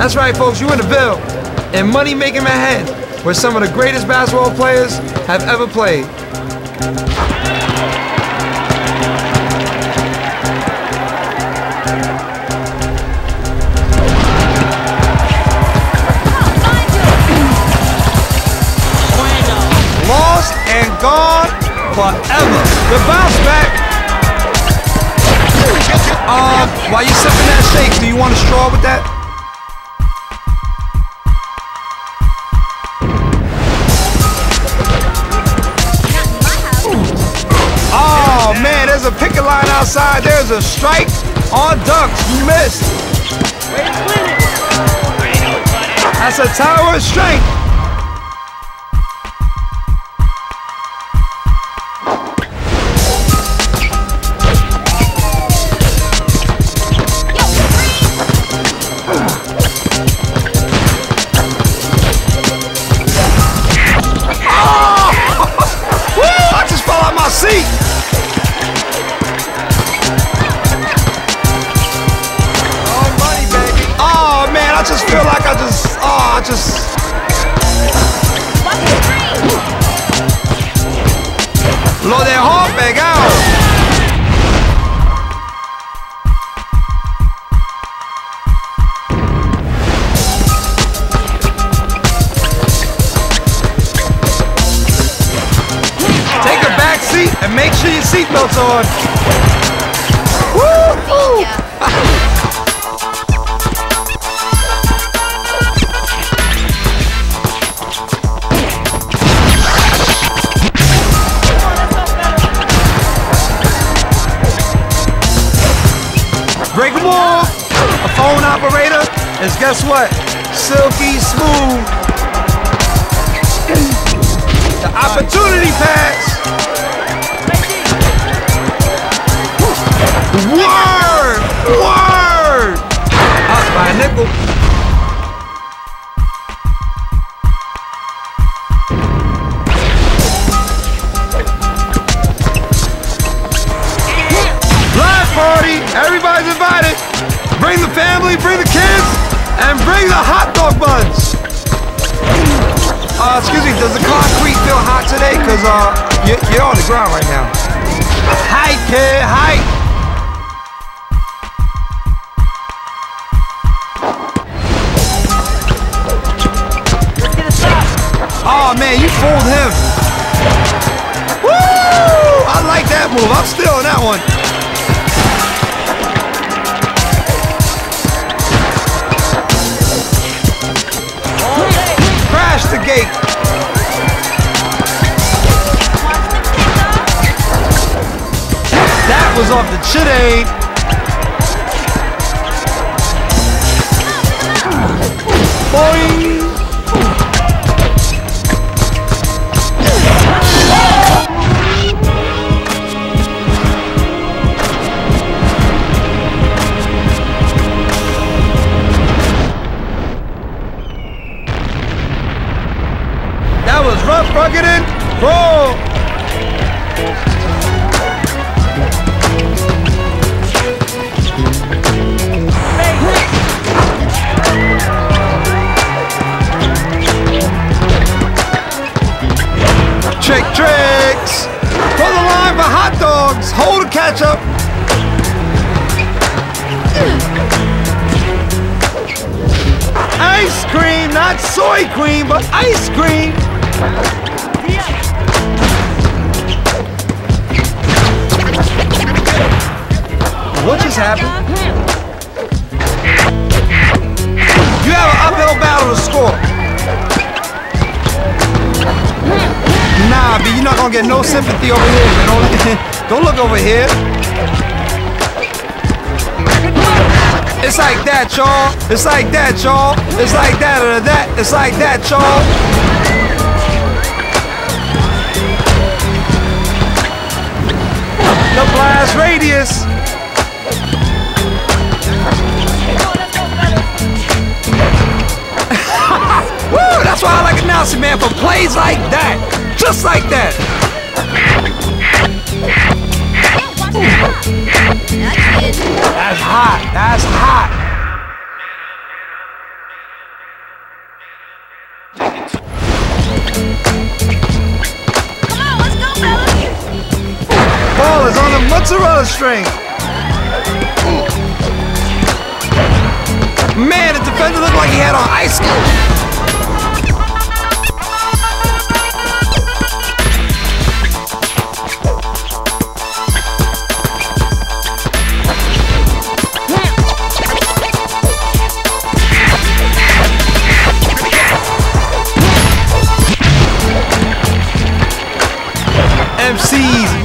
That's right, folks, you in the bill. And Money Making Manhattan, where some of the greatest basketball players have ever played. Lost and gone forever. The bounce back. Um, while you're sipping that shake, do you want a straw with that? Outside. There's a strike on ducks. You missed. That's a tower of I just, oh, I just. Heart back out. Take a back seat and make sure your seatbelt's on. Woo! Break 'em off. A phone operator is guess what? Silky smooth. The opportunity pass. Word! Today? Because uh, you're, you're on the ground right now. Hi, kid, hi! Oh man, you fooled him. Woo! I like that move. I'm still on that one. Was off the chitty. Boing. That was rough, rugged, and raw. Trick tricks. Pull the line for hot dogs. Hold the ketchup. Ice cream, not soy cream, but ice cream. What just happened? You have an uphill battle to score. Nah, B, you're not gonna get no sympathy over here, man. Don't, don't look over here. It's like that, y'all. It's like that, y'all. It's like that or that. It's like that, y'all. The blast radius. Woo! That's why I like announcing, man, for plays like that. Just like that! That's hot! That's hot! Come on, let's go, fellas! Ball is on a mozzarella string! Man, the defender looked like he had on ice skates!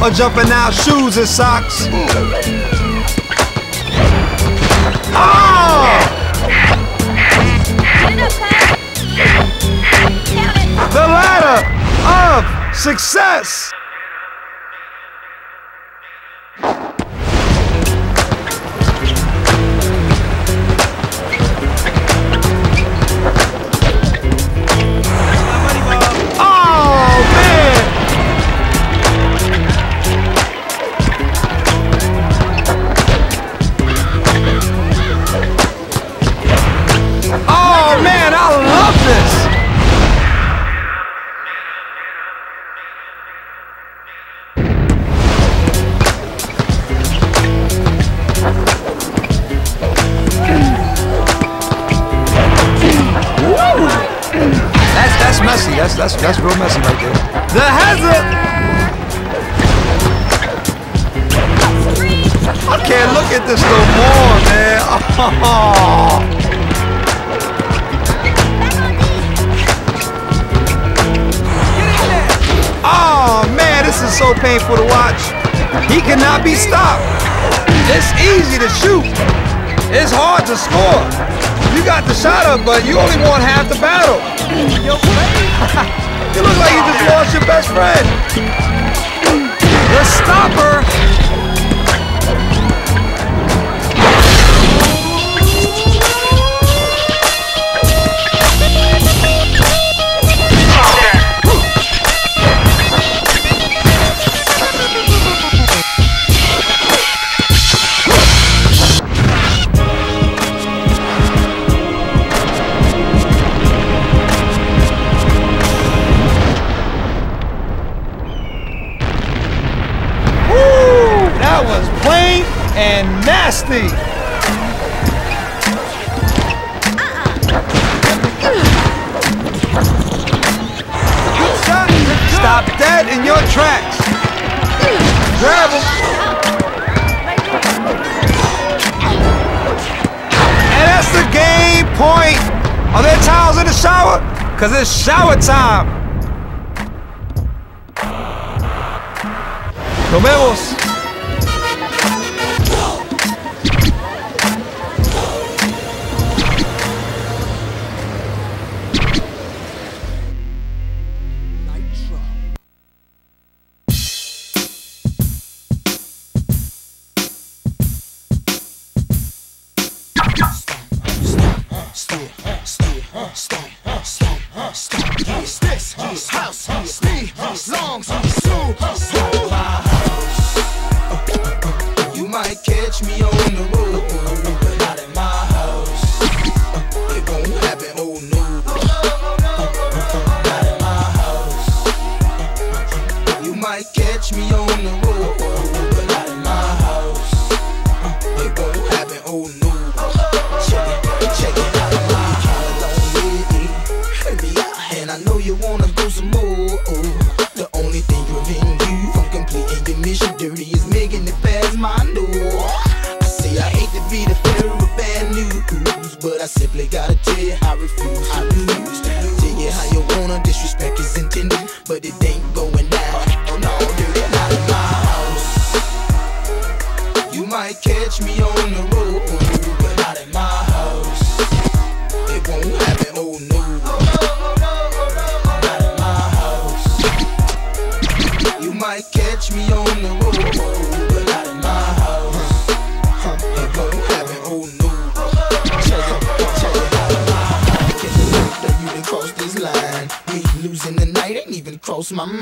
Are jumping out shoes and socks. Get it up, Pat. Count it. The ladder of success. That's. That's that's real messy right there. The hazard. I can't look at this no more, man. Oh. Oh man, this is so painful to watch. He cannot be stopped. It's easy to shoot. It's hard to score. You got the shot up, but you only won half the battle. you look like you just lost your best friend. The stopper. Shot. Stop dead in your tracks. Grab him. And that's the game point. Are there towels in the shower? Cause it's shower time. Nos vemos. You might catch me on the road, but not in my house. It won't happen, oh no. Not in my house. You might catch me on the road, but not in my house. It won't happen, oh no. Simply gotta you I refuse. I refuse. Can't